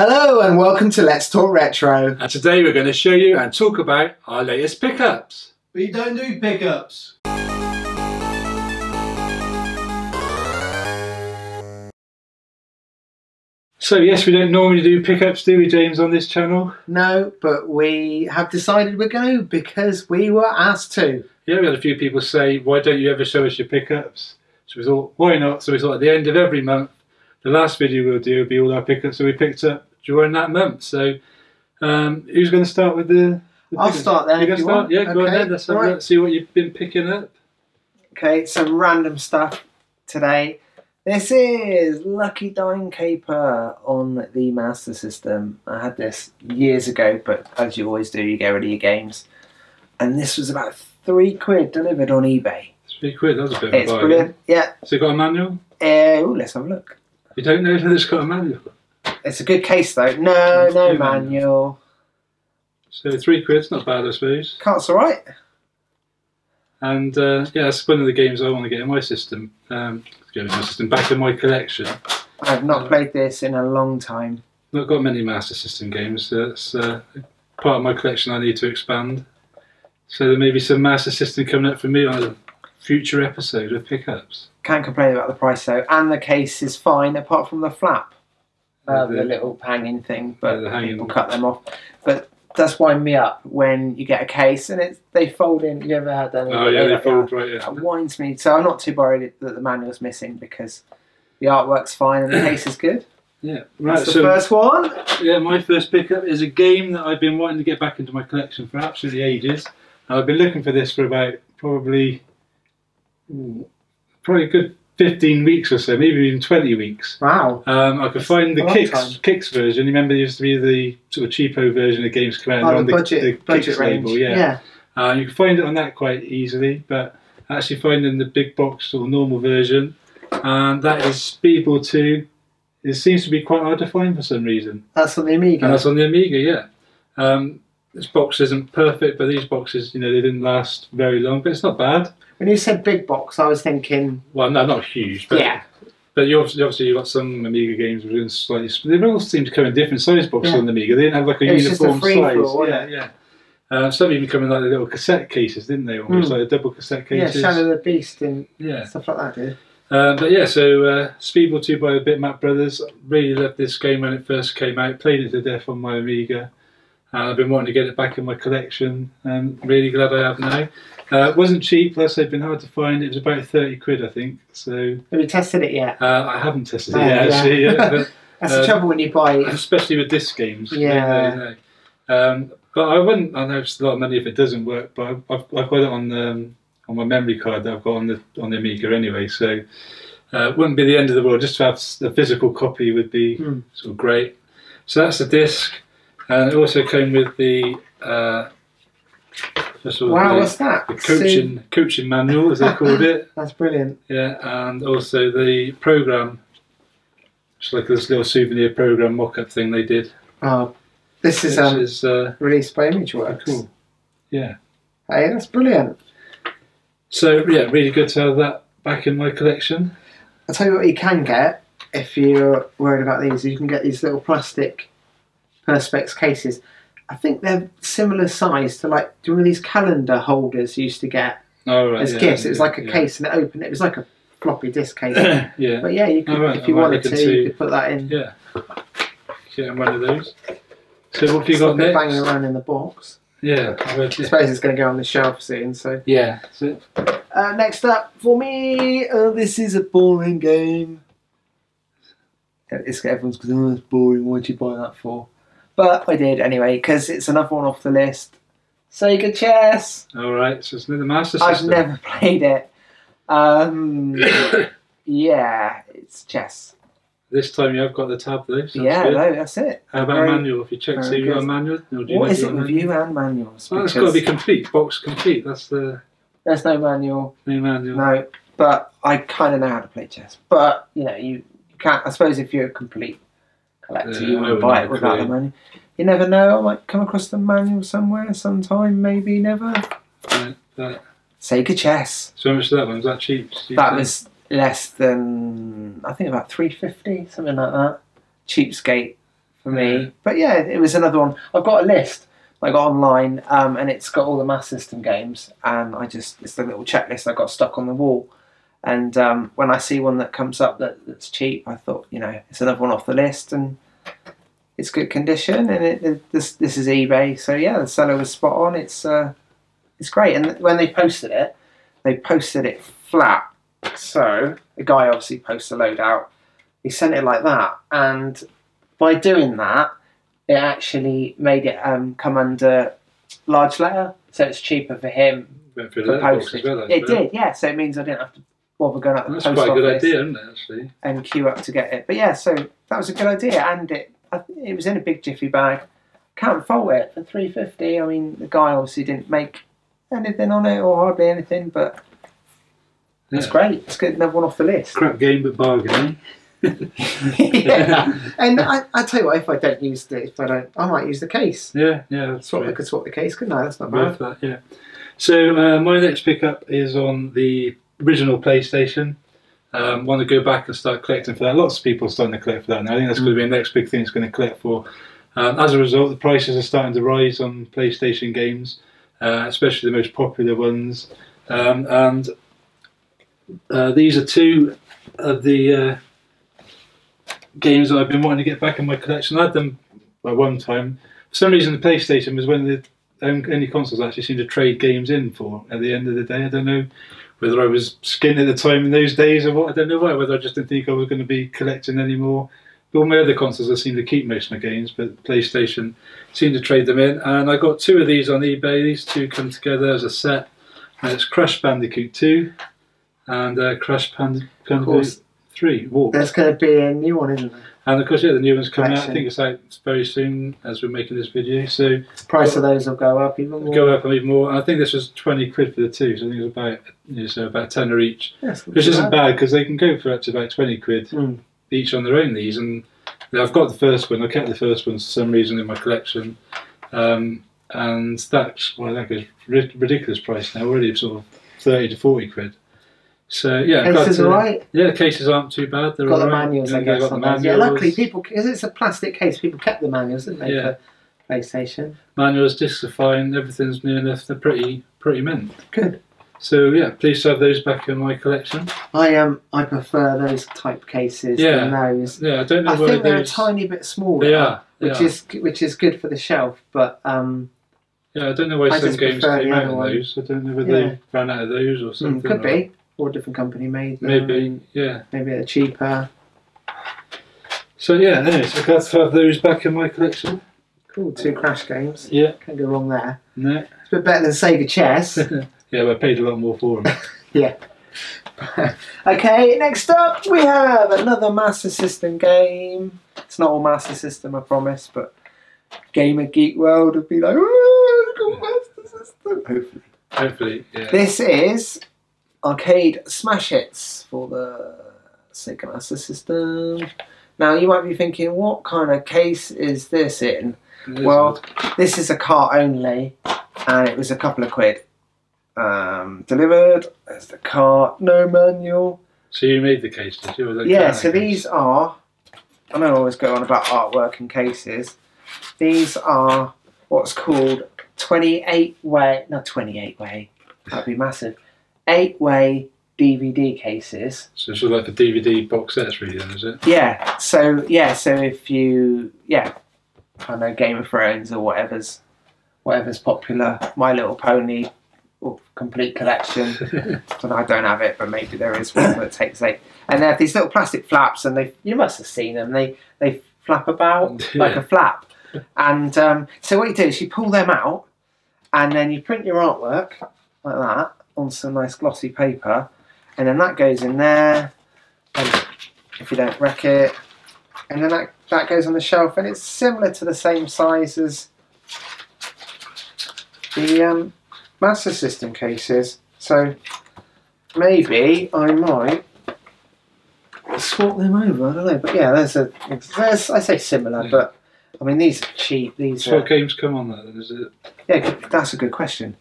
Hello and welcome to Let's Talk Retro. And today we're going to show you and talk about our latest pickups. We don't do pickups. So yes, we don't normally do pickups, do we, James, on this channel? No, but we have decided we're going to because we were asked to. Yeah, we had a few people say, why don't you ever show us your pickups? So we thought, why not? So we thought at the end of every month, the last video we'll do will be all our pickups that we picked up during that month. So um, who's going to start with the, the I'll start then You if you start? want. Yeah, go Okay, then. Let's have a right. see what you've been picking up. Okay, some random stuff today. This is Lucky Dime Caper on the Master System. I had this years ago, but as you always do, you get rid of your games. And this was about three quid delivered on eBay. Three quid, that's a bit of a It's brilliant. Yeah. So you got a manual? Uh, ooh, let's have a look. You don't know if it's got a manual. It's a good case though. No, no manual. So three quid's not bad, I suppose. Cart's alright. And uh, yeah, that's one of the games I want to get in my system. Um, get in my system back in my collection. I have not played this in a long time. Not got many Master System games. That's uh, part of my collection. I need to expand. So there may be some Master System coming up for me on a future episode of pickups. Can't complain about the price though, and the case is fine apart from the flap, uh, The- little hanging thing. But Yeah, the hanging- people cut them off. But that's wind me up when you get a case and it's they fold in. You ever had that? Oh yeah, they fold right in. That winds me. So I'm not too worried that the manual's missing because the artwork's fine and the case is good. Yeah, right. That's the So first one. yeah, my first pickup is a game that I've been wanting to get back into my collection for absolutely ages. And I've been looking for this for about probably probably a good 15 weeks or so, maybe even 20 weeks. Wow. Um, I could find the Kixx. Kixx version. You remember there used to be the sort of cheapo version of games out Oh, on the budget, the budget Kixx range. label. Yeah, Uh, you can find it on that quite easily, but actually finding the big box or normal version, and that is Speedball 2. It seems to be quite hard to find for some reason, That's on the Amiga. and that's on the Amiga. Yeah, um, this box isn't perfect, but these boxes, you know, they didn't last very long, but it's not bad. when you said big box, I was thinking, Well, no, not huge, but yeah, But you obviously, obviously you've got some Amiga games within slightly. They all seem to come in different size boxes Yeah. on the Amiga. They didn't have like a It a uniform for size. yeah, yeah. Uh, some even come in like the little cassette cases, didn't they? Almost Mm. like a double cassette yeah, cases. Shadow the Beast and Yeah. stuff like that, dude. Um, but yeah, so uh, Speedball 2 by the Bitmap Brothers. Really loved this game when it first came out. Played it to death on my Amiga. And I've been wanting to get it back in my collection. And really glad I have now. Uh, it wasn't cheap, plus they've been hard to find. It was about 30 quid, I think. So Have you tested it yet? uh, I haven't tested Oh, it yet, yeah. actually. But, That's Uh, the trouble when you buy. especially with disc games. Yeah. You know, you know. Um, but I wouldn't. I know it's a lot of money if it doesn't work, but I've, I've, got it on um, on my memory card that I've got on the on the Amiga anyway. So uh, it wouldn't be the end of the world. Just to have the physical copy would be Hmm. sort of great. So that's the disc, and it also came with the. Uh, Wow, the, what's that? the coaching coaching manual, as they called it. That's brilliant. Yeah, and also the program. It's like this little souvenir program mock-up thing they did. Oh, this is um, is uh, released by ImageWorks. cool. Yeah. Hey, that's brilliant. So yeah, really good to have that back in my collection. I'll tell you what you can get if you're worried about these. You can get these little plastic Perspex cases. I think they're similar size to like, do you remember these calendar holders you used to get Oh right. as yeah, gifts? It was yeah, like a yeah. case and it opened. It was like a floppy disk case. yeah. but yeah, you could, Oh, right, if you I wanted to, you could put that in. Yeah. Getting one of those. So what have you got next? banging around in the box. Yeah. I've heard- I suppose it's going to go on the shelf soon. So Yeah. That's it. uh, next up for me, oh, this is a boring game. It's everyone's going, oh, it's boring. Why'd you buy that for? But I did anyway because it's another one off the list. Sega Chess. All right. So it's the Master I've never played it. Um, yeah, it's chess. This time you have got the tab though. So yeah, that's no, that's it. How about Very- manual? If you check, see you got a manual. Or do you What is it you got a with manual? you and manuals? Well, it's got to be complete. Box complete. That's the there's no manual. main manual. No, but I kind of know how to play chess. But you know, you, you can't. I suppose if you're a complete collector, Yeah, you wouldn't buy it without the manual. You never know. I might come across the manual somewhere, sometime, maybe never. Yeah, that. Sega Chess. So how much that one? Was that cheap? cheap That then? was less than I think about three fifty, something like that. Cheapskate for me. Yeah. But yeah, it was another one. I've got a list I got online, um, and it's got all the Mass System games, and I just it's the little checklist I got stuck on the wall. And um, when I see one that comes up that, that's cheap, I thought, you know, it's another one off the list, and it's good condition, and it, it, this this is eBay, so yeah, the seller was spot on. It's uh, it's great, and when they posted it, they posted it flat. So the guy obviously posts a load out. He sent it like that, and by doing that, it actually made it um, come under large letter, so it's cheaper for him for the postage. well. It did, yeah. So it means I didn't have to bother going up the That's post quite a good idea, isn't it? Actually. and queue up to get it. But yeah, so that was a good idea, and it I, it was in a big jiffy bag. Can't fault it for three fifty. I mean, the guy obviously didn't make anything on it or hardly anything, but it's Yeah. great. It's good. Another one off the list. Crap game, but bargaining. yeah. And I, I tell you what, if I don't use the, if I don't, I might use the case. Yeah, yeah, that's Swap, I right. could swap the case, couldn't I? That's not bad. Worth that, yeah. So uh, my next pickup is on the original PlayStation. Um, want to go back and start collecting for that. Lots of people are starting to collect for that now. I think that's going to be the next big thing it's going to collect for. Um, as a result, the prices are starting to rise on PlayStation games, uh, especially the most popular ones. Um, and uh, these are two of the uh, games that I've been wanting to get back in my collection. I had them at one time. For some reason, the PlayStation was one of the um, only consoles I actually seem to trade games in for at the end of the day. I don't know whether I was skinned at the time in those days or what. I don't know why. Whether I just didn't think I was going to be collecting anymore. All my other consoles, I seem to keep most of my games, but PlayStation seemed to trade them in. And I got two of these on eBay. These two come together as a set. And it's Crash Bandicoot 2 and uh, Crash Band- course. Bandicoot 3 Warped. There's going to be a new one, isn't there? And of course, yeah, the new one's coming out. I think it's out very soon as we're making this video. So Price of those will go up even more. go up even more. And I think this was 20 quid for the two, so I think it was about, you know, so about 10 or each. Yes, Which isn't bad because they can go for up to about 20 quid Mm. each on their own, these. And I've got the first one, I kept the first one for some reason in my collection. Um, and that's, well, that goes ridiculous price now, already sort of 30 to 40 quid. So, yeah. Cases are right. Yeah, the cases aren't too bad. They're Got the right. manuals, Yeah, I guess. got the on those. Yeah, luckily, people because it's a plastic case, people kept the manuals, didn't they, Yeah. for PlayStation? manuals, discs are fine, everything's new enough. They're pretty pretty mint. Good. So yeah, pleased to have those back in my collection. I um, I prefer those type cases Yeah. than those. Yeah, I don't know I think they're a tiny bit smaller. They are. they Which are. is which is good for the shelf, but um, yeah, I don't know why I some games came out of one. those. I don't know whether Yeah. they ran out of those or mm, something. could or- be or a different company made them. Maybe, yeah. maybe they're cheaper. So yeah, anyway, so glad to have those back in my collection. Cool, two Crash games. Yeah, Can't go wrong there. no, It's a bit better than Sega Chess. yeah, but I paid a lot more for them. yeah. okay, next up we have another Master System game. It's not all Master System, I promise, but Gamer Geek World would be like, oh, look at Master System. Hopefully. Hopefully, yeah. This is arcade smash hits for the Sega Master System. Now you might be thinking, what kind of case is this in? It Well, this is a cart only, and it was a couple of quid. Um, delivered. There's the cart, no manual. So you made the case, did you? Yeah, so these are. I know I always go on about artwork and cases. These are what's called 28 way, not 28 way, that'd be massive. 8 way DVD cases. So sort of like the DVD box sets, really, then, is it? Yeah, so, yeah, so if you, yeah, I know Game of Thrones or whatever's, whatever's popular, My Little Pony, or complete collection. And I don't have it, but maybe there is one that takes eight. And they have these little plastic flaps, and they you must have seen them. They they flap about like a flap. And um, so what you do is you pull them out, and then you print your artwork like that on some nice glossy paper, and then that goes in there. And if you don't wreck it, and then that that goes on the shelf, and it's similar to the same size as the um, Master System cases. So maybe I might swap them over. I don't know, but yeah, there's a there's I say similar, Yeah. but I mean these are cheap. These So are games come on that, then, it? yeah, that's a good question.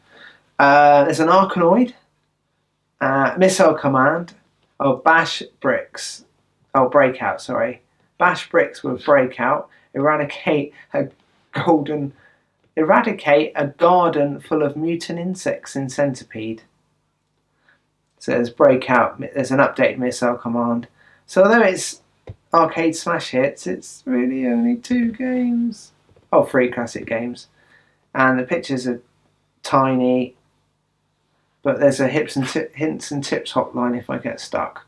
Uh, there's an Arkanoid, uh, Missile Command, oh Bash Bricks, oh Breakout, sorry, Bash Bricks with Breakout, eradicate a golden eradicate a garden full of mutant insects in Centipede. So there's breakout. There's an updated missile command. So although it's arcade smash hits, it's really only two games. Oh, three classic games, and the pictures are tiny. But there's a hips and hints and tips hotline if I get stuck.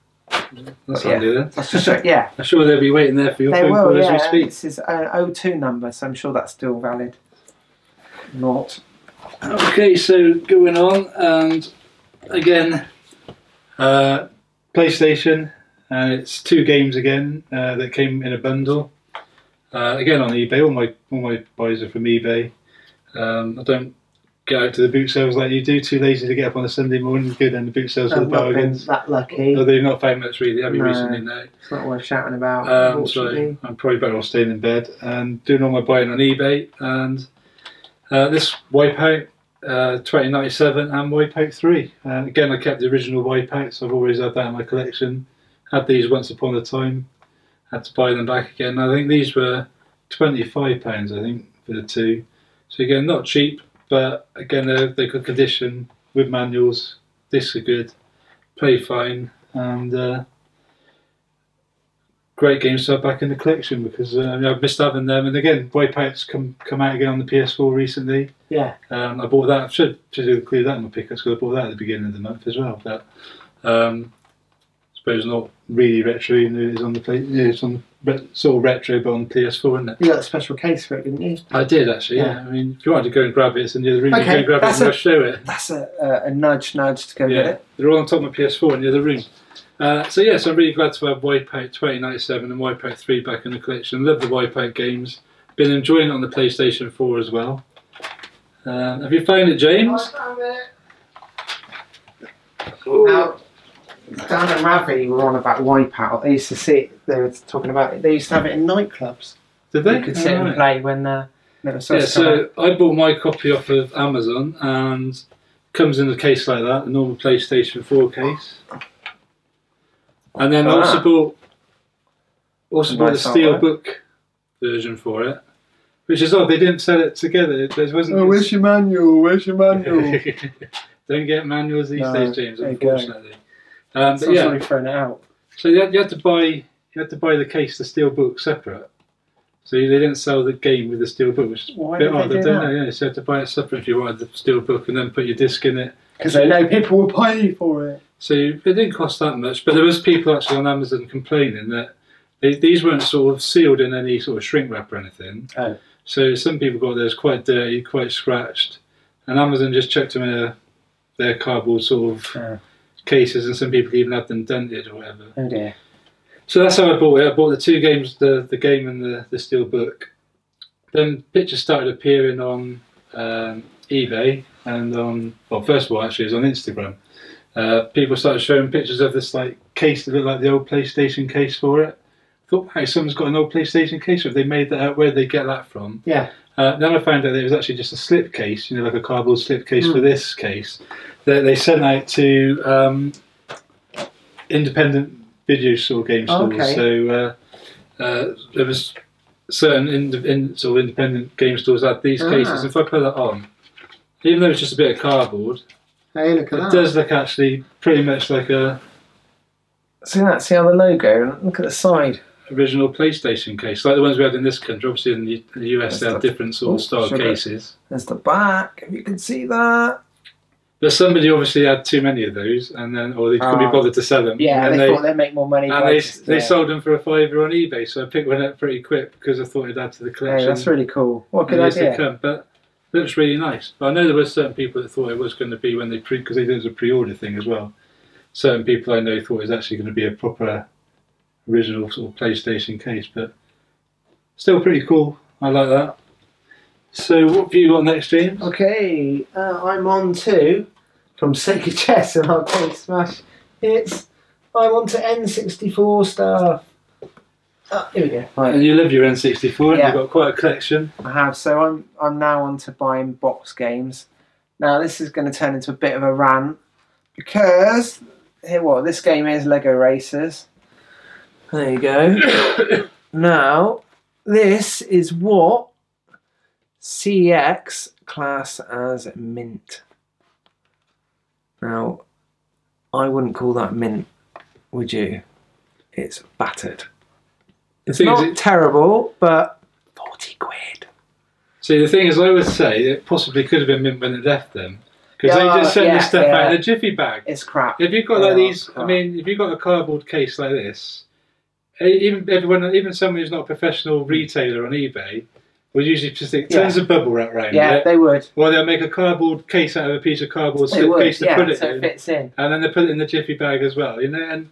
That's Yeah. handy then. That's just yeah. I'm sure they'll be waiting there for your They phone will, call as yeah. we speak. This is an O2 number, so I'm sure that's still valid. Not. Okay, so going on, and again, uh, PlayStation, and it's two games again uh, that came in a bundle. Uh, again on eBay, all my all my buys are from eBay. Um, I don't get out to the boot sales like you do. Too lazy to get up on a Sunday morning to go down the boot sales for the I've not been bargains. that lucky. Although you've not found much really, have you No. recently? No. It's not worth shouting about. Um, so. I'm probably better off staying in bed and doing all my buying on eBay. And uh, this Wipeout uh, 2097 and Wipeout 3. Uh, again, I kept the original Wipeouts. I've always had that in my collection. Had these once upon a time. Had to buy them back again. I think these were £25, I think, for the two. So again, not cheap, but again, they're, they're good condition with manuals. Discs are good, play fine, and uh, great games to have back in the collection because uh, I I've missed having them. And again, Wipeouts come come out again on the PS4 recently. yeah. Um, I bought that. Should should include that in my pickups because I bought that at the beginning of the month as well. But um, I suppose not really retro. You know, it's on the play. Yeah, it's on re- sort of retro, but on PS4, isn't it? You got a special case for it, didn't you? I did actually. Yeah. Yeah. I mean, if you wanted to go and grab it, it's in the other room. Okay, you can go grab it and a- I'll show it. That's a, a, a nudge, nudge to go get it. they're all on top of my PS4 in the other room. Uh, so yes, I'm really glad to have Wipeout 2097 and Wipeout 3 back in the collection. Love the Wipeout games. Been enjoying it on the PlayStation 4 as well. Uh, have you found it, James? Now, Dan and Ravi were on about Wipeout. They used to see it, they were talking about it. They used to have it in nightclubs. Did they? You could sit and play when uh, they were Yeah, supposed out. so I bought my copy off of Amazon and comes in a case like that, a normal PlayStation 4 case. And then I also Ah. bought also bought the Nice Steelbook version for it. Which is odd, they didn't sell it together. There wasn't Oh, where's your manual? Where's your manual? Don't get manuals these No, days, James. there you go. Unfortunately. Um, but Sounds yeah, like it out. so you had, you had to buy you had to buy the case, the steel book separate. So they didn't sell the game with the steel book, which is Why a bit odd. I do don't that? know. Yeah, so you had to buy it separate if you wanted the steel book, and then put your disc in it. Because they know people will pay for it. So it didn't cost that much, but there was people actually on Amazon complaining that they, these weren't sort of sealed in any sort of shrink wrap or anything. Oh. So some people got theirs quite dirty, quite scratched, and Amazon just chucked them in a, their cardboard sort of Oh. Cases, and some people even had them dented or whatever. Oh dear. So that's how I bought it. I bought the two games, the the game and the the steel book. Then pictures started appearing on um, eBay and on well, first of all, actually, it was on Instagram. Uh, people started showing pictures of this like case that looked like the old PlayStation case for it. I thought, hey, someone's got an old PlayStation case. Have they made that out? Where did they get that from? Yeah. Uh, then I found out that it was actually just a slip case, you know, like a cardboard slip case Hmm. for this case that they sent out to um, independent video store game stores. Okay. So uh, uh, there was certain in, in, sort of independent game stores that had these Ah. cases. If I put that on, even though it's just a bit of cardboard, Hey, look at it that. does look actually pretty much like a See that? See how the logo? Look at the side. original PlayStation case, like the ones we had in this country. Obviously, in the, the US, they That's had the- different sort of style sugar. cases. There's the back. If you can see that. But somebody obviously had too many of those, and then or they couldn't be Oh. bothered to sell them. Yeah, and they, they, thought they'd make more money. and they, just- they yeah. sold them for a fiver on eBay. So I picked one up pretty quick because I thought it'd add to the collection. Hey, that's really cool. What a good years to come. But it looks really nice. But I know there were certain people that thought it was going to be when they pre because they did it as a pre-order thing as well. Certain people I know thought it was actually going to be a proper original sort of PlayStation case, but still pretty cool. I like that. So what have you got next, James? Okay, uh, I'm on to from Sega Chess and Arcade Smash. It's I'm on to N64 stuff. Oh, here we go. Right. And you love your N64, Yeah. you've got quite a collection. I have. So I'm I'm now on to buying box games. Now this is going to turn into a bit of a rant because here what this game is Lego Racers. There you go. now this is what CEX class as mint. Now, I wouldn't call that mint, would you? It's battered. It's thing is not it- terrible, but 40 quid. See, the thing is, I would say it possibly could have been mint when it left them because Yeah, they just sent yeah, this stuff yeah. out in a jiffy bag. It's crap. If you've got like these, I mean, if you've got a cardboard case like this, even everyone, even someone who's not a professional retailer on eBay, will usually just stick tons Yeah. of bubble wrap around Yeah, it. they would. Well, they'll make a cardboard case out of a piece of cardboard They would, slipcase to yeah, put it so in, it fits in. and then they put it in the jiffy bag as well. You know, and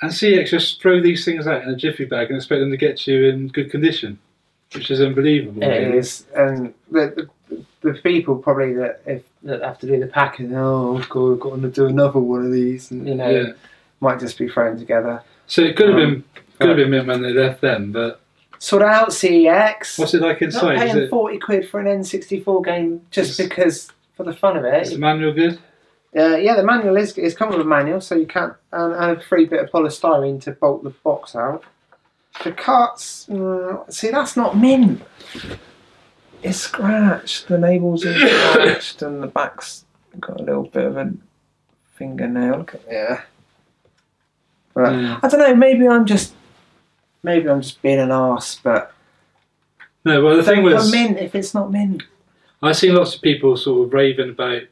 and CX just throw these things out in a jiffy bag and expect them to get you in good condition, which is unbelievable. It really. is, and the, the, the people probably that if that have to do the packing, oh god, I've got to do another one of these, and you know, Yeah. might just be thrown together. So it could have Um, been could have been mint when they left them, but Sort out CEX. what's it like Not inside? Is paying it forty quid for an N64 game just Is- because for the fun of is it. the manual good? Uh, yeah, the manual is is come with a manual, so you can't and, and a free bit of polystyrene to bolt the box out. The carts, mm, see, that's not mint. It's scratched. The labels are scratched, and the back's got a little bit of a fingernail. Look at there. But Mm. I don't know. Maybe I'm just, maybe I'm just being an ass, But No, well the thing was, mint if it's not mint. I see lots of people sort of raving about,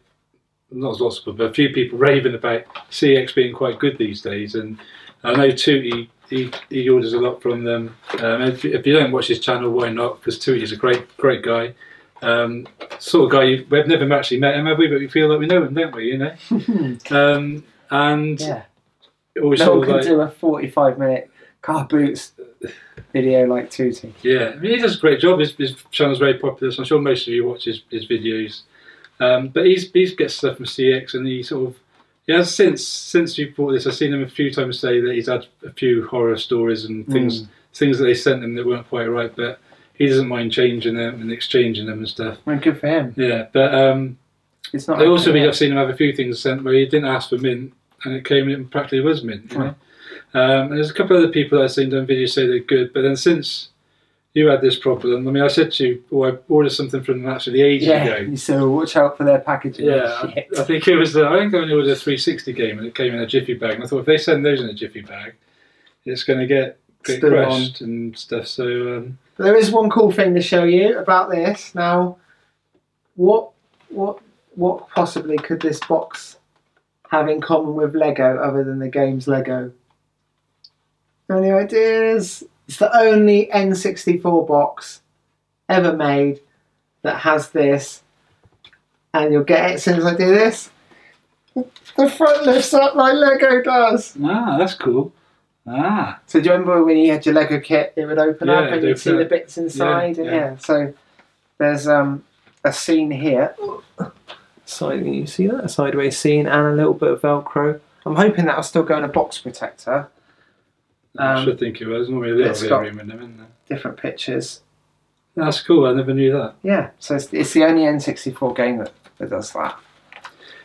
not lots of people, but a few people raving about CX being quite good these days. And I know Tootie, he, he orders a lot from them. Um, if, you- if you don't watch his channel, why not? Because Tootie's a great, great guy. Um, sort of guy you, we've never actually met him, have we? But we feel like we know him, don't we? You know. Um, and yeah. No one can like, do a 45 minute car boots video like Tootie. Yeah, I mean, he does a great job. His, his channel's very popular, so I'm sure most of you watch his, his videos. Um, but he's he gets stuff from CX, and he sort of he has since since you bought this. I've seen him a few times say that he's had a few horror stories and things things that they sent him that weren't quite right, but he doesn't mind changing them and exchanging them and stuff. Well, good for him. Yeah, but um, It's not. they also yeah. I've seen him have a few things sent where he didn't ask for mint, and it came in practically was mint. You know? Um, there's a couple of other people I've seen done videos say they're good, but then since you had this problem, I mean, I said to you, "Oh, I ordered something from them actually ages Yeah, ago." so watch out for their packaging. Yeah, I, I think it was. The, I think I only ordered a 360 game, and it came in a jiffy bag. And I thought if they send those in a jiffy bag, it's going to get get Still on. crushed and stuff. So um, There is one cool thing to show you about this. Now, what what what possibly could this box have in common with Lego other than the game's Lego? Any ideas? It's the only N64 box ever made that has this, and you'll get it as soon as I do this. The front lifts up like Lego does. ah, that's cool. Ah, So do you remember when you had your Lego kit, it would open Yeah, up and you'd see the bits inside, Yeah, and yeah. yeah. So there's um a scene here. Side, you see that a sideways scene and a little bit of Velcro. I'm hoping that'll still go in a box protector. I Um, should think it was. A little it's got- room in them, isn't there? Different pictures. That's cool. I never knew that. Yeah. So it's, it's the only N64 game that, that does that.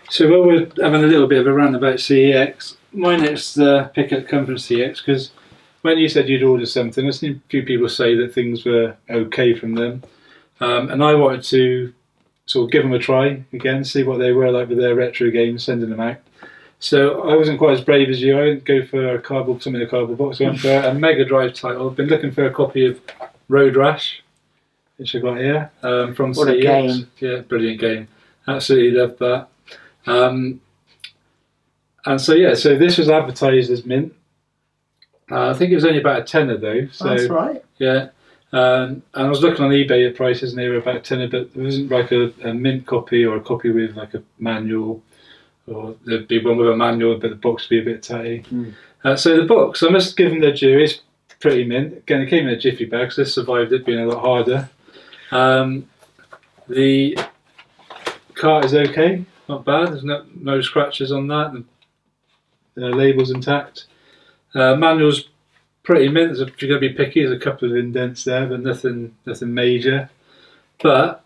So while we're having a little bit of a rant about CEX, my next uh, pickup come from CEX because when you said you'd ordered something, I've seen a few people say that things were okay from them, um, and I wanted to sort of give them a try again, see what they were like with their retro games, sending them out. So I wasn't quite as brave as you. I didn't go for a cardboard, something in a cardboard box. I went for a Mega Drive title. I've been looking for a copy of Road Rash, which I got here um, from What a CEX. game. Yeah, brilliant game. Absolutely loved that. Um, and so yeah, so this was advertised as mint. Uh, I think it was only about a tenner though. So That's right. yeah, um, and I was looking on eBay at prices, and they were about tenner, but there wasn't like a, a mint copy or a copy with like a manual, or there'd be one with a manual, but the box would be a bit tatty. Hmm. Uh, so the box, I must give them their due, is pretty mint. Again, it came in a jiffy bag, so this survived it being a lot harder. Um, the cart is okay, not bad. There's no, no scratches on that. The, the label's intact. Uh, manual's pretty mint. If you're going to be picky, there's a couple of indents there, but nothing, nothing major. But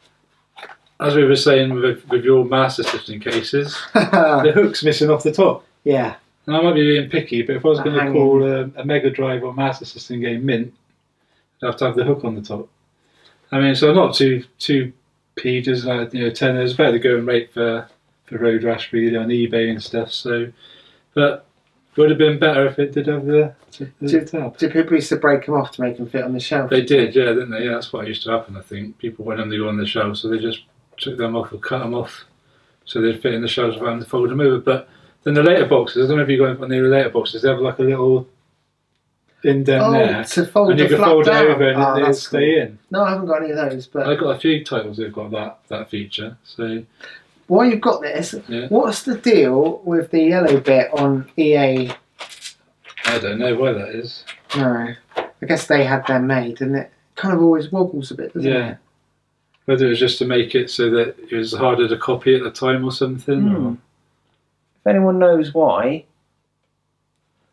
as we were saying with, with your Master System cases, the hook's missing off the top. yeah. And I might be being picky, but if I was going to call a, a Mega Drive or Master System game mint, I'd have to have the hook on the top. I mean, so not too too peaches like you know tenors. Better to go and rate for for road rash really on eBay and stuff. So, but would have been better if it did have the, the Do- tab. Do people used to break them off to make them fit on the shelf? They did, yeah, didn't they? Yeah, that's what used to happen. I think people went on to go on the shelf, so they just took them off or cut them off, so they'd fit in the shelves without having to fold them over. But then the later boxes, I don't know if you got the later boxes, they have like a little indent Oh, there, to fold and you the can fold down. it over and Oh, it, it'd stay cool. in. No, I haven't got any of those. But I've got a few titles that've got that that feature. So while you've got this, Yeah. what's the deal with the yellow bit on EA? I don't know why that is. No, I guess they had them made, and it kind of always wobbles a bit, doesn't Yeah. it? Whether it was just to make it so that it was harder to copy at the time or something. Hmm. Or, If anyone knows why,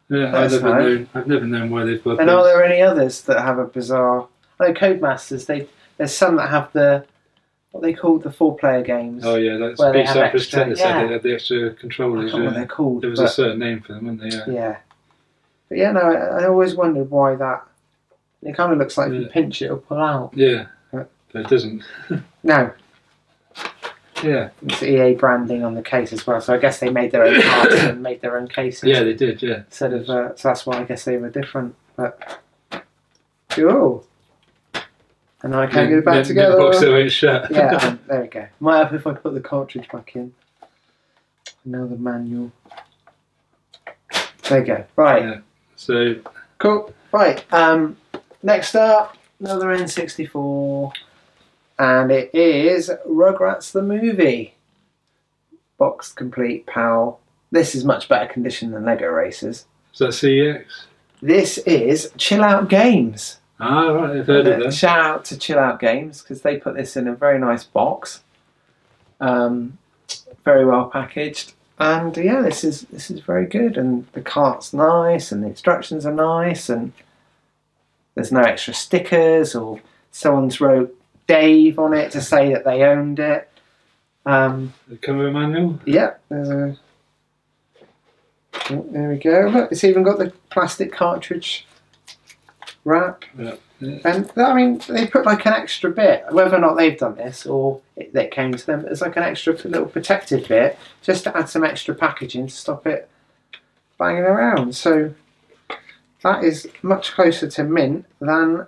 yeah, I've never know. known. I've never known why they've got. and are there any others that have a bizarre? I know Codemasters. They there's some that have the what they call the four player games. Oh yeah, that's Where they Beat have extra- Tennis yeah. they had the extra I controllers. can't remember what Yeah. they're called. There was a certain name for them, wasn't there? Yeah. Yeah. But yeah, no, I, I always wondered why that. It kind of looks like if you pinch it, it'll pull out. Yeah. But it doesn't. No, Yeah. it's EA branding on the case as well. So I guess they made their own parts and made their own cases Yeah, they did. Yeah. instead of. Uh, so that's why I guess they were different. But cool. And I can't get it back mint together. box that shut. yeah, um, there we go. Might help if I put the cartridge back in. Now the manual. There you go. Right. Yeah. So Cool. Right. Um, next up, another N64, and it is Rugrats the movie. Box complete, pal. This is much better condition than Lego Racers. is that CEX? This is Chill Out Games. Ah, right. I've heard of Uh. Shout out to Chill Out Games because they put this in a very nice box, um, very well packaged, and yeah, this is this is very good. And the cart's nice, and the instructions are nice, and there's no extra stickers or someone's wrote Dave on it to say that they owned it. Um, Come with manual. yeah, there's a. Oh, there we go. Look, it's even got the plastic cartridge wrap. Yeah. yeah. And I mean, they put like an extra bit, whether or not they've done this or it, that came to them. It's like an extra little protective bit just to add some extra packaging to stop it banging around. So that is much closer to mint than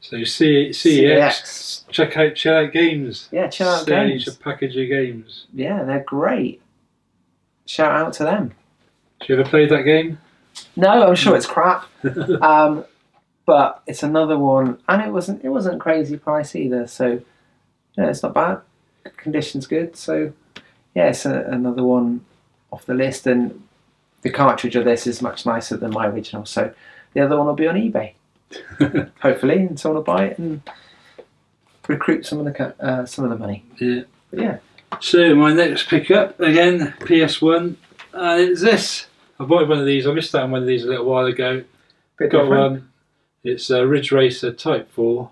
So C- CEX. Check out Chill Out Games. yeah. Chill out Stage games. a package of games. Yeah, they're great. Shout out to them. Have you ever played that game? No, I'm sure it's crap. um, but it's another one, and it wasn't it wasn't crazy price either. So yeah, it's not bad. Conditions good. So yeah, it's a, another one off the list, and the cartridge of this is much nicer than my original. So the other one will be on eBay, hopefully, and someone will buy it and recruit some of the uh, some of the money. Yeah. But yeah, So my next pickup again, PS1. Uh, it's this. I bought one of these. I missed out on one of these a little while ago. bit Got different. one. It's a Ridge Racer Type 4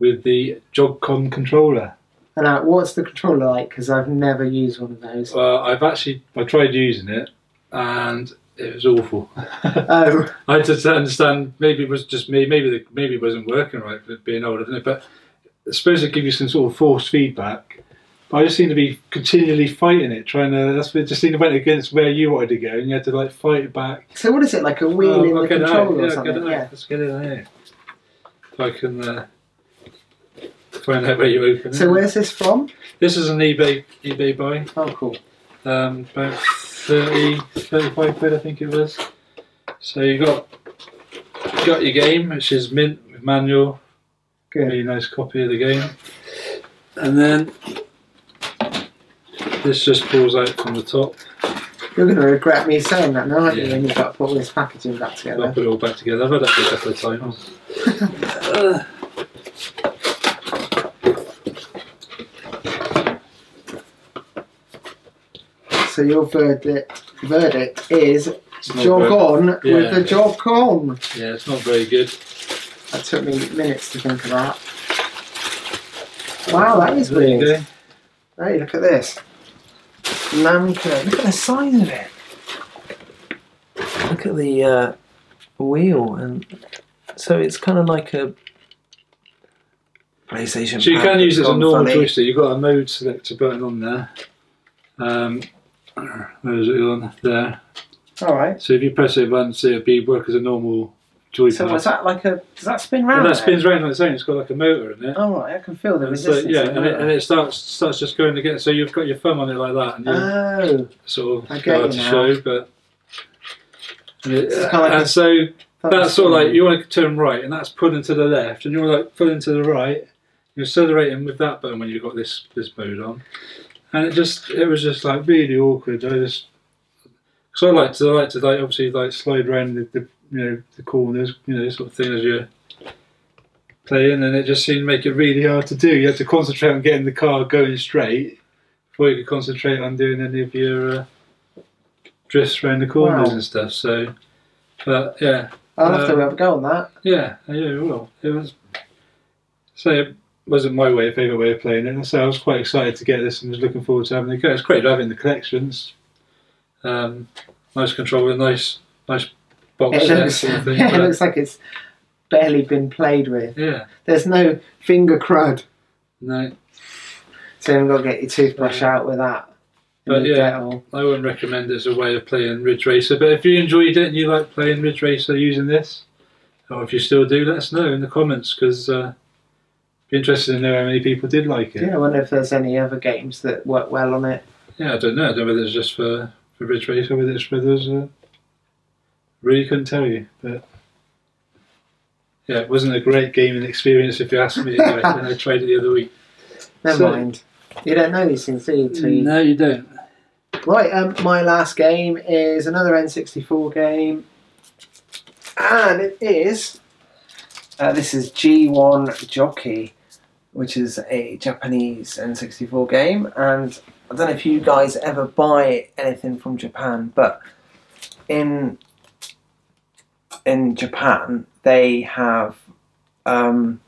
with the Jogcon controller. And uh, what's the controller like? Because I've never used one of those. Well, I've actually I tried using it and it was awful. Oh, I had to understand. Maybe it was just me. Maybe the, maybe it wasn't working right for being older, didn't it? But it's supposed to give you some sort of forced feedback. But I just seem to be continually fighting it, trying to. That's it just seemed to went against where you wanted to go, and you had to like fight it back. so what is it like a wheel Oh, in I'll the get it out. controller Yeah, or something? get it out. Yeah. Let's get it out. If I can uh, find out where you open So it. where's this from? This is an eBay eBay buy. Oh, cool. um, about 30, 35 quid, I think it was. So you got you got your game, which is mint with manual, Good. really nice copy of the game, and then this just pulls out from the top. You're going to regret me saying that now, aren't you? Yeah. When you've got to put all this packaging back together. I'll put it all back together. I've had that a couple of times. So your verdict, verdict is jog on Yeah. with the jog on. yeah, it's not very good. That took me minutes to think of that. Wow, that is There weird. Hey, look at this. Namco. Look at the size of it. Look at the uh, wheel, and so it's kind of like a PlayStation. So you can use it as a normal funny. joystick. You've got a mode selector button on there. Um, where's it on there? All right. So if you press it once, it'll be work as a normal So is that like a? Does that spin and round? that spins round on its own. It's got like a motor in it. Oh right, I can feel the And resistance. yeah, of and it, and it starts starts just going again. So you've got your thumb on it like that, and Oh, sort I get hard to show, but. And, it- like and so that's sort of like you. you want to turn right, and that's pulling to the left, and you're like pulling to the right. You're accelerating with that button when you've got this this mode on, and it just it was just like really awkward. I just so I like to I like to like obviously like slide around the, the you know the corners, you know this sort of thing as you're playing, and it just seemed to make it really hard to do. You had to concentrate on getting the car going straight before you could concentrate on doing any of your uh, drifts around the corners Wow. and stuff. So, but yeah, I'll have to um, have a go on that. yeah, yeah, well, it was. So wasn't my way, favourite way of playing it. And so I was quite excited to get this and was looking forward to having it. It's great to have it in the collections. Um, nice controller, nice, nice box It set looks, sort of thing. yeah, it looks like it's barely been played with. yeah, There's no finger crud, no, so you haven't got to get your toothbrush Yeah. out with that. But yeah. I wouldn't recommend it as a way of playing Ridge Racer. But if you enjoyed it and you like playing Ridge Racer using this, or if you still do, let us know in the comments because uh, be interested to know how many people did like it. Yeah, I wonder if there's any other games that work well on it. Yeah, I don't know. I don't know whether it's just for, for Ridge Racer or whether it's for others. Uh, really couldn't tell you. But yeah, it wasn't a great gaming experience if you ask me. Anyway, and I tried it the other week. Never So- mind. You don't know these things, do you? till No, you don't. Right, um, my last game is another N64 game, and it is. Uh, this is G1 Jockey, which is a Japanese N64 game, and I don't know if you guys ever buy anything from Japan, but in in Japan they have um,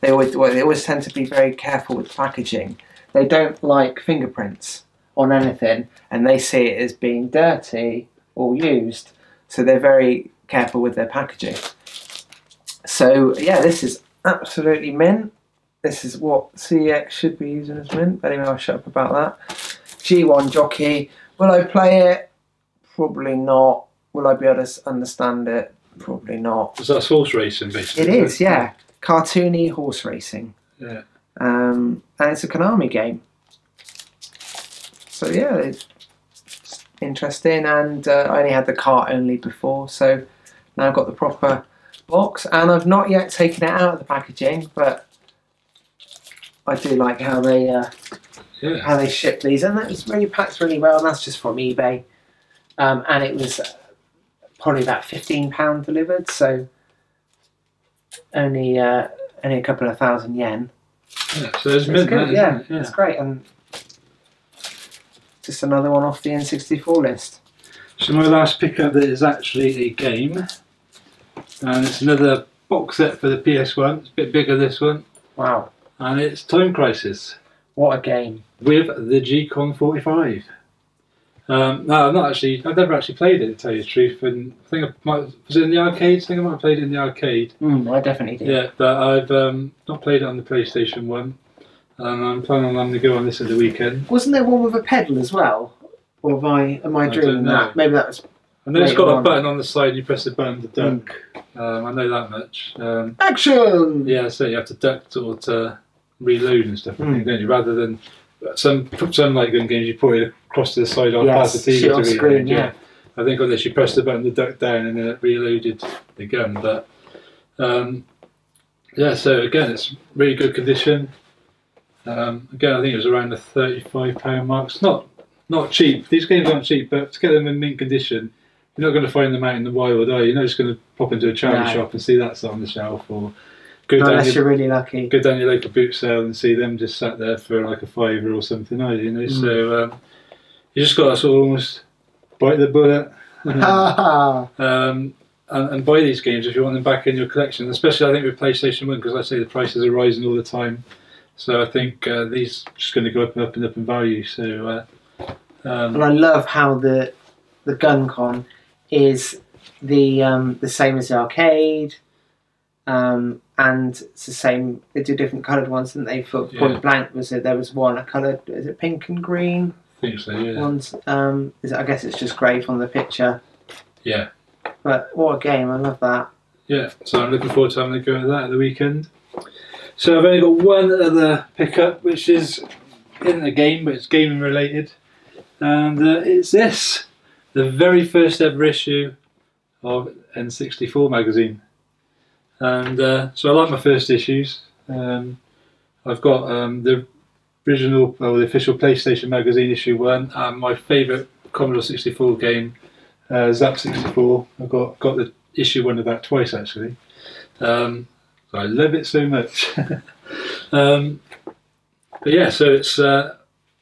they always well, they always tend to be very careful with packaging. They don't like fingerprints on anything and they see it as being dirty or used. So they're very careful with their packaging. So yeah, this is absolutely mint. This is what CX should be using as mint. But anyway, I'll shut up about that. G1 jockey. Will I play it? Probably not. Will I be able to understand it? Probably not. So that's horse racing, basically. It is, yeah. Cartoony horse racing. Yeah. Um, and it's a Konami game. So yeah, it's interesting. And uh, I only had the cart only before, so now I've got the proper box, and I've not yet taken it out of the packaging, but I do like how they uh, Yeah. how they ship these, and it's really packed really well. And that's just from eBay, um, and it was probably about fifteen pound delivered, so only uh, only a couple of thousand yen. yeah. So it's It's good, yeah, it? it's great, and just another one off the N64 list. So my last pickup that is actually a game, and it's another box set for the PS1. It's a bit bigger this one, Wow, and it's Time Crisis what a game! with the G-Con 45. Um, no, I've not actually. I've never actually played it. To tell you the truth, and I think I might was it in the arcade. I think I might have played it in the arcade. Mm, I definitely did. Yeah, but I've um, not played it on the PlayStation One, and I'm planning on having to go on this at the weekend. Wasn't there one with a pedal as well? Or have I am I I dreaming that? Maybe that was And then it's got a button on the side. You press the button to Mm. Um, I know that much. Um, action. Yeah, so you have to duck or to reload and stuff, Mm. don't you? Rather than some some like gun games, you put it across to the side or Yes, past the TV to on screen, yeah. I think on this you press the button to duck down and then it reloaded the gun. But um, yeah, so again, it's really good condition. Um, again, I think it was around the thirty-five pound mark. It's not not cheap. These games aren't cheap, but to get them in mint condition, you're not going to find them out in the wild, are you? You're not just going to pop into a charity No. shop and see that on the shelf or go down unless your you're really lucky. go down your local boot sale and see them just sat there for like a fiver or something, are you? you know? Mm. So um, you just got to sort of almost bite the bullet um, and, and buy these games if you want them back in your collection. Especially, I think with PlayStation One, because I say the prices are rising all the time. So I think uh, these just going to go up and up and up in value. So uh, and um, I love how the the gun con is the um, the same as the arcade. Um, and it's the same. They do different coloured ones, didn't they? For Point Blank, was it? There was one a coloured. Is it pink and green? I think so, yeah. Ones. Um, is it, I guess it's just grey from the picture. Yeah. But what a game! I love that. Yeah, so I'm looking forward to having a go at that at the weekend. So I've only got one other pickup, which is in the game, but it's gaming related, and uh, it's this, the very first ever issue of N64 magazine. And uh, so I like my first issues. Um, I've got um, the original, or the official PlayStation magazine issue one, and my favourite Commodore 64 game, uh, Zzap!64. I've got got the issue one of that twice actually. Um, I love it so much. um, but yeah, so it's. Uh,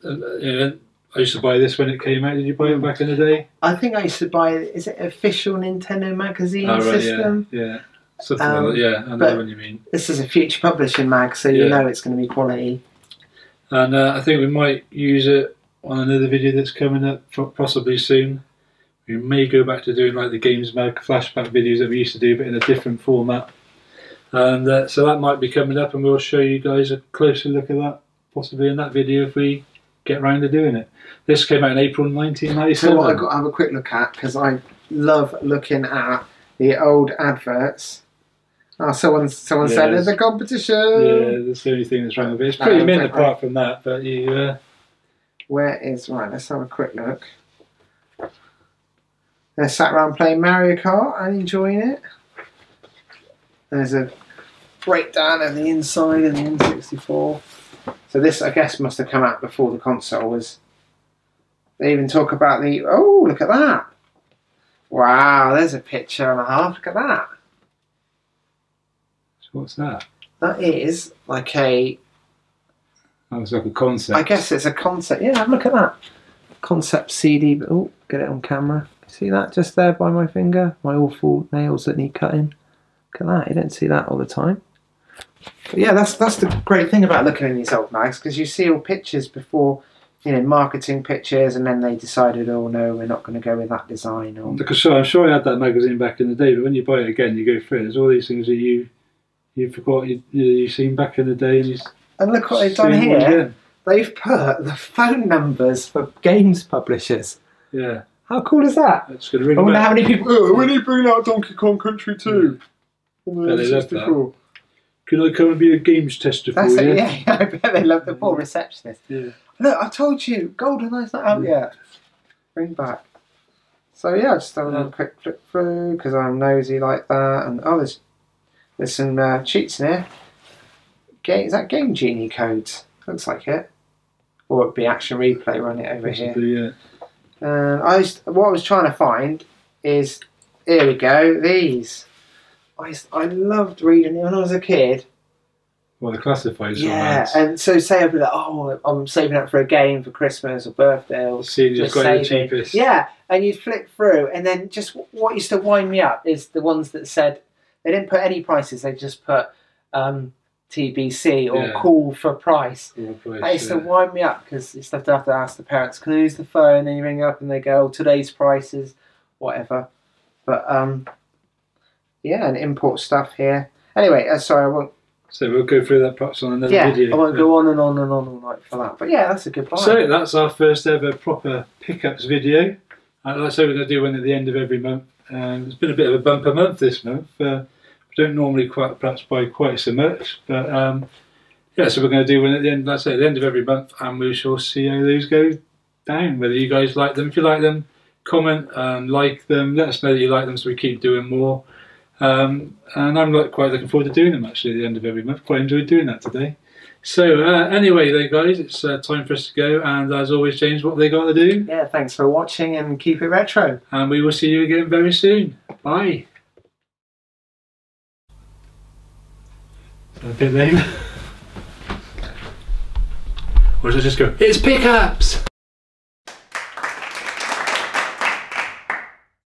uh, you know, I used to buy this when it came out. Did you buy it back in the day? I think I used to buy. Is it official Nintendo magazine Oh, right, system? yeah, yeah, something Um, like that. Yeah, I know what you mean. This is a future publishing mag, so you Yeah. know it's going to be quality. And uh, I think we might use it on another video that's coming up possibly soon. We may go back to doing like the Games Mag flashback videos that we used to do, but in a different format. And uh, so that might be coming up, and we'll show you guys a closer look at that, possibly in that video if we get round to doing it. This came out in April So 1997. what I've got to have a quick look at because I love looking at the old adverts. Oh, someone someone said Yes. there's a competition. yeah, that's the only thing that's wrong with it. It's pretty don't mint worry. apart from that, but you. Uh, Where is right? Let's have a quick look. They're sat around playing Mario Kart and enjoying it. There's a breakdown of the inside of the N64. So this, I guess, must have come out before the console was. They even talk about the. Oh, look at that! Wow, there's a picture and a half. Look at that. What's that? That is like a. Oh, it's like a concept. I guess it's a concept. Yeah, look at that concept CD. Oh, get it on camera. See that just there by my finger? My awful nails that need cutting. Look at that. You don't see that all the time. But yeah, that's that's the great thing about looking in these old mags because you see all pictures before, you know, marketing pictures, and then they decided, oh no, we're not going to go with that design. Or Because so I'm sure I had that magazine back in the day, but when you buy it again, you go through it. There's all these things that you you forgot you you you've seen back in the day, and you and look what they've done here. again. They've put the phone numbers for games publishers. Yeah, How cool is that? it's going to ring I a wonder bell. how many people. Oh, we need to bring out Donkey Kong Country too. On the they love that. N64. Can I come and be a games tester for That's you? it, yeah. I bet they love the poor receptionist. Yeah. Look, I told you, GoldenEye's not out yet. Bring back. So yeah, just have a Yeah. quick flip through because I'm nosy like that. And oh, there's there's some uh, cheats in here. Game, is that Game Genie codes? Looks like it. Or it'd be Action Replay run it over here. Yeah. And I was, what I was trying to find is here we go. These. I, I loved reading it when I was a kid. Well, the classifieds. Yeah, and so say I'd be like, oh, I'm saving up for a game for Christmas or birthday or See, you've just got the cheapest. Yeah, and you'd flick through, and then just what used to wind me up is the ones that said they didn't put any prices; they just put um, TBC or Yeah. call for price. That used to wind me up because you used to have to ask the parents, "Can I use the phone?" Then you ring up and they go, oh, "Today's prices, whatever." But um, yeah, and import stuff here. Anyway, uh, sorry, I won't. So we'll go through that perhaps on another Yeah, video. I won't go on and on and on all night for that. But yeah, that's a good buy. So that's our first ever proper pickups video. And like I say, we're going to do one at the end of every month. And it's been a bit of a bumper month this month. Uh, don't normally quite perhaps buy quite so much, but um, yeah. So we're going to do one at the end. Say, at the end of every month, and we shall see how those go down. Whether you guys like them, if you like them, comment and like them. Let us know that you like them, so we keep doing more. Um, and I'm like quite looking forward to doing them actually at the end of every month. Quite enjoyed doing that today. So uh, anyway, then guys, it's uh, time for us to go. And as always, James, what they got to do? yeah, thanks for watching and keep it retro. And we will see you again very soon. Bye. A bit lame. Or does it just go? It's pickups.